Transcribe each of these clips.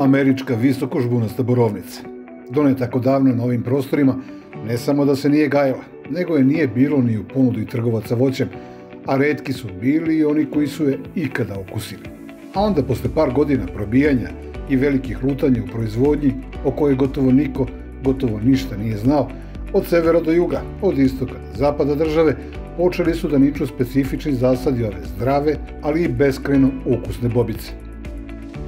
Američka visokožbunasta borovnica. Done tako davno na ovim prostorima, ne samo da se nije gajala, nego je nije bilo ni u ponudi trgovaca voćem, a redki su bili i oni koji su je ikada okusili. A onda posle par godina probijanja i velikih lutanja u proizvodnji, o kojoj gotovo niko, gotovo ništa nije znao, od severa do juga, od istoka do zapada države, počeli su da niču specifični zasadi ove zdrave, ali i beskreno ukusne bobice.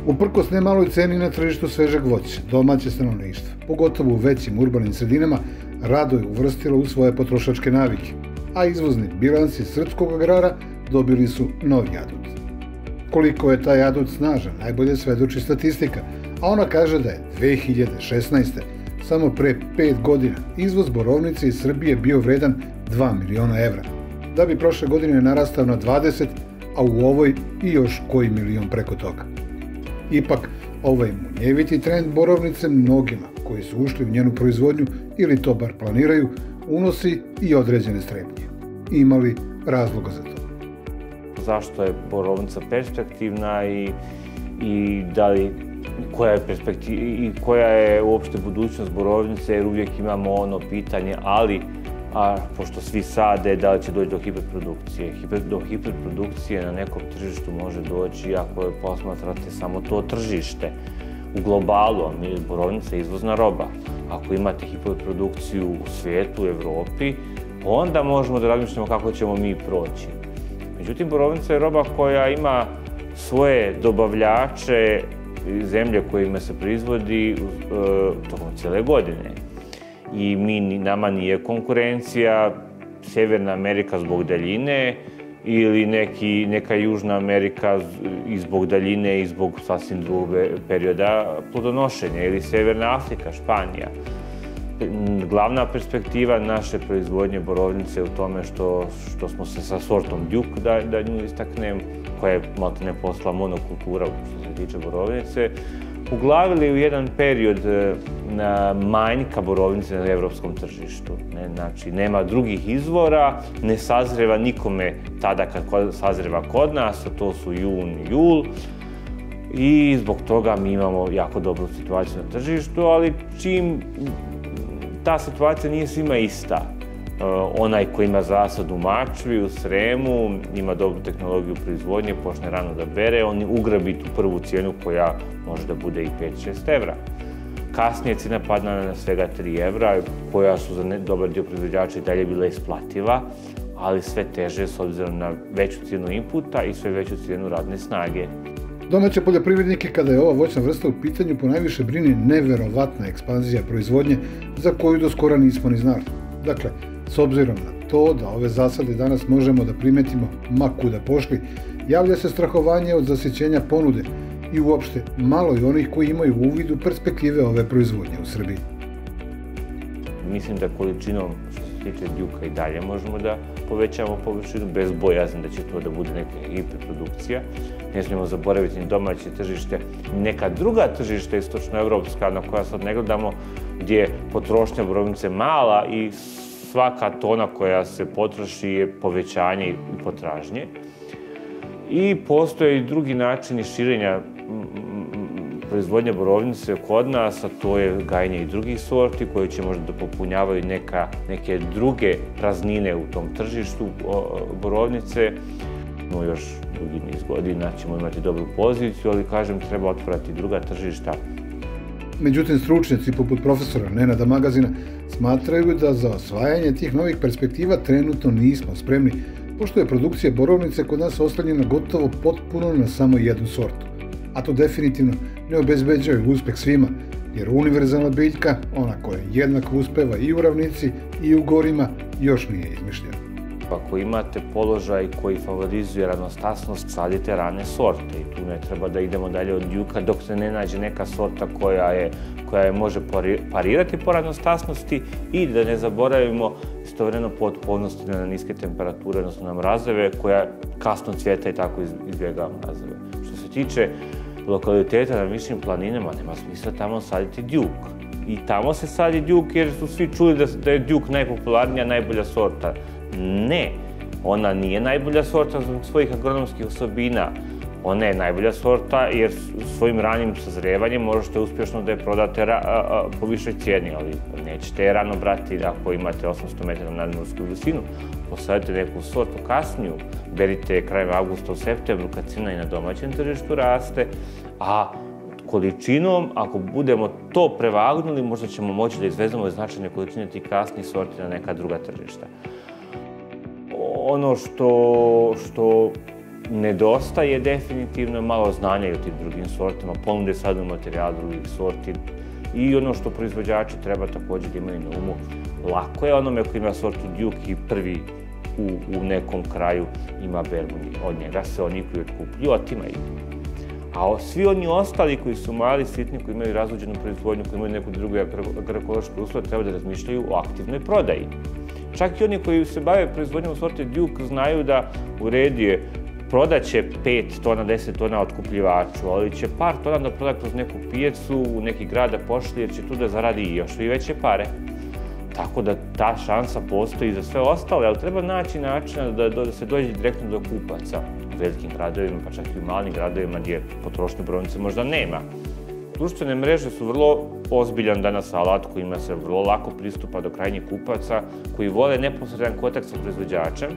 Uprkos nemaloj ceni na tržištu svežeg voća, domaće stanovništvo, pogotovo u većim urbanim sredinama, rado je uvrstilo u svoje potrošačke navike, a izvozni bilansi srpskog agrara dobili su novi adut. Koliko je taj adut snažan, najbolje svedoči statistika, a ona kaže da je 2016. samo pre 5 godina izvoz borovnice iz Srbije bio vredan 2 miliona evra, da bi prošle godine narastao na 20, a u ovoj i još koji milion preko toga. Ipak, ovaj munjeviti trend borovnice mnogima koji su ušli u njenu proizvodnju ili to bar planiraju, unosi i određene strepnje. Imali razloga za to. Zašto je borovnica perspektivna i, i da li koja je perspektiva i koja je uopšte budućnost borovnice, jer uvijek imamo ono pitanje, ali a pošto svi sade, da li će doći do hiperprodukcije. Hiper, do hiperprodukcije na nekom tržištu može doći ako je posmatrate samo to tržište. U globalu, mi borovnica je izvozna roba. Ako imate hiperprodukciju u svijetu, u Evropi, onda možemo da razmišljamo kako ćemo mi proći. Međutim, borovnica je roba koja ima svoje dobavljače zemlje kojima se proizvodi uh, tokom cijele godine i mi, nama nije konkurencija Severna Amerika zbog daljine ili neki, neka Južna Amerika i zbog daljine i zbog sasvim drugog perioda plodonošenja ili Severna Afrika, Španija. Glavna perspektiva naše proizvodnje borovnice u tome što, što smo se sa sortom Duke, da, da nju istaknem, koja je maltene posla monokultura što se tiče borovnice, uglavili u jedan period e, manjka borovnice na evropskom tržištu. Ne, znači, nema drugih izvora, ne sazreva nikome tada kad sazreva kod nas, a to su jun i jul. I zbog toga mi imamo jako dobru situaciju na tržištu, ali čim ta situacija nije svima ista. Uh, onaj ko ima zasad u Mačvi, u Sremu, ima dobru tehnologiju proizvodnje, počne rano da bere, on ugrabi tu prvu cijenu koja može da bude i 5-6 evra. Kasnije cijena padna na svega 3 evra, koja su za dobar dio proizvođača i dalje bila isplativa, ali sve teže s obzirom na veću cijenu inputa i sve veću cijenu radne snage. Domaće poljoprivrednike, kada je ova voćna vrsta u pitanju, ponajviše brine neverovatna ekspanzija proizvodnje za koju do skora nismo ni znali. Dakle, S obzirom na to da ove zasade danas možemo da primetimo ma kuda pošli, javlja se strahovanje od zasićenja ponude i uopšte malo je onih koji imaju uvid u perspektive ove proizvodnje u Srbiji. Mislim da količinom što se tiče djuka i dalje možemo da povećamo površinu bez bojazne da će to da bude neka hiperprodukcija. Ne smijemo zaboraviti ni domaće tržište, neka druga tržišta istočnoevropska na koja sad ne gledamo, gdje je potrošnja borovnice mala i svaka tona koja se potroši je povećanje potražnje. I postoje i drugi načini širenja proizvodnje borovnice kod nas, a to je gajanje i drugih sorti koje će možda da popunjavaju neka, neke druge praznine u tom tržištu borovnice. No, još dugi niz godina ćemo imati dobru poziciju, ali kažem, treba otvorati druga tržišta Međutim, stručnjaci poput profesora Nenada Magazina smatraju da za osvajanje tih novih perspektiva trenutno nismo spremni, pošto je produkcija borovnice kod nas oslanjena gotovo potpuno na samo jednu sortu. A to definitivno ne obezbeđaju uspeh svima, jer univerzalna biljka, ona koja jednako uspeva i u ravnici i u gorima, još nije izmišljena. Ako imate položaj koji favorizuje ranostasnost, sadite rane sorte i tu ne treba da idemo dalje od juka dok se ne nađe neka sorta koja je koja je može parirati po ranostasnosti i da ne zaboravimo istovremeno po otpornosti na niske temperature, odnosno na mrazeve, koja kasno cvjeta i tako izbjegava mrazeve. Što se tiče lokaliteta na višim planinama, nema smisla tamo saditi djuk. I tamo se sadi djuk jer su svi čuli da, da je djuk najpopularnija, najbolja sorta. Ne, ona nije najbolja sorta zbog svojih agronomskih osobina. Ona je najbolja sorta jer svojim ranim sazrevanjem možete uspješno da je prodate po višoj cijeni, ali nećete je rano brati ako imate 800 metara nadmorsku visinu. Posadite neku sortu kasniju, berite krajem augusta u septembru kad cena i na domaćem tržištu raste, a količinom, ako budemo to prevagnuli, možda ćemo moći da izvezemo značajne količine tih kasnih sorti na neka druga tržišta. Ono što, što nedostaje definitivno malo znanja i o tim drugim sortama, ponude sadnog materijala drugih sorti i ono što proizvođači treba također da imaju na umu. Lako je onome koji ima sortu Duke i prvi u, u nekom kraju ima berbu. Od njega se oni koji otkupljuju, otimaju. A svi oni ostali koji su mali, sitni, koji imaju razvođenu proizvodnju, koji imaju neku drugu agroekološku uslov, treba da razmišljaju o aktivnoj prodaji. Čak i oni koji se bave proizvodnjom sorte Duke znaju da u redu je prodaće 5 tona, 10 tona otkupljivaču, ali će par tona da proda kroz neku pijecu, u neki grad da pošli, jer će tu da zaradi još i veće pare. Tako da ta šansa postoji za sve ostale, ali treba naći načina da, da, se dođe direktno do kupaca u velikim gradovima, pa čak i u malim gradovima gdje potrošnje brojnice možda nema. Društvene mreže su vrlo ozbiljan danas alat kojima se vrlo lako pristupa do krajnjih kupaca koji vole neposredan kontakt sa proizvođačem,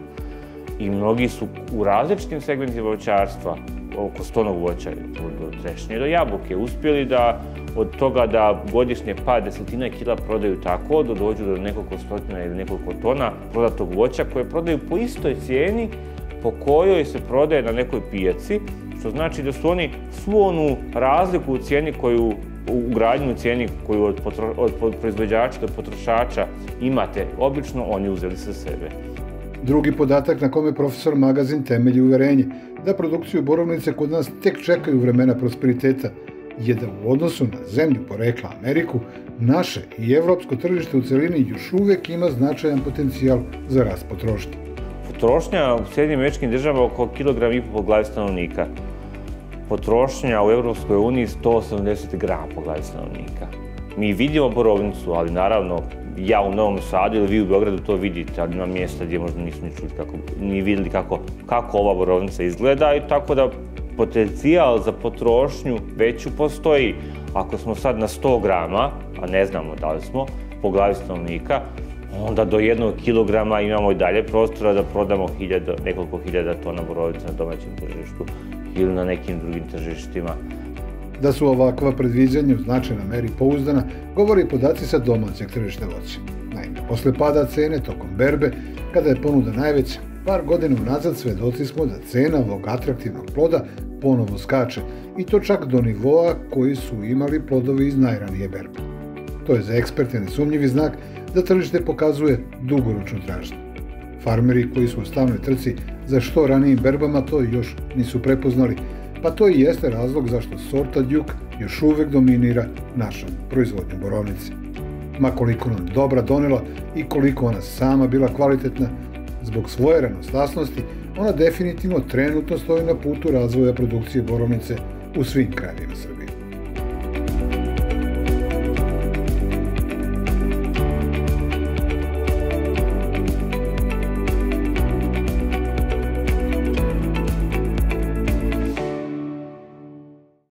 i mnogi su u različitim segmentima voćarstva, oko stonog voća, od trešnje do jabuke, uspjeli da od toga da godišnje pa desetina kila prodaju tako, da dođu do nekoliko stotina ili nekoliko tona prodatog voća koje prodaju po istoj cijeni po kojoj se prodaje na nekoj pijaci, što znači da su oni svu onu razliku u cijeni koju u gradnju cijeni koju od, potro, od proizvođača do potrošača imate, obično oni uzeli sa sebe. Drugi podatak na kome profesor Magazin temelji uverenje da produkciju borovnice kod nas tek čekaju vremena prosperiteta je da u odnosu na zemlju porekla Ameriku, naše i evropsko tržište u celini još uvek ima značajan potencijal za rast potrošnje. Potrošnja u Sjedinim američkim državama oko kilogram i po glavi stanovnika. Potrošnja u Evropskoj uniji 180 grama po glavi stanovnika. Mi vidimo borovnicu, ali naravno ja u Novom Sadu ili vi u Beogradu to vidite, ali ima mjesta gdje možda nisu ni čuli kako, ni vidjeli kako, kako ova borovnica izgleda i tako da potencijal za potrošnju veću postoji. Ako smo sad na 100 grama, a ne znamo da li smo, po glavi stanovnika, onda do jednog kilograma imamo i dalje prostora da prodamo hiljada, nekoliko hiljada tona borovice na domaćem tržištu ili na nekim drugim tržištima. Da su ovakva predviđanja u značajna meri pouzdana, govori podaci sa domaćeg tržišta voća. Naime, posle pada cene tokom berbe, kada je ponuda najveća, par godina unazad svedoci smo da cena ovog atraktivnog ploda ponovo skače i to čak do nivoa koji su imali plodovi iz najranije berbe. To je za eksperte nesumnjivi znak da tržište pokazuje dugoročnu tražnju. Farmeri koji su u stavnoj trci za što ranijim berbama to još nisu prepoznali, pa to i jeste razlog zašto sorta Duke još uvek dominira našom proizvodnjom borovnice. Ma koliko nam dobra donela i koliko ona sama bila kvalitetna, zbog svoje renostasnosti, ona definitivno trenutno stoji na putu razvoja produkcije borovnice u svim krajevima Srbije.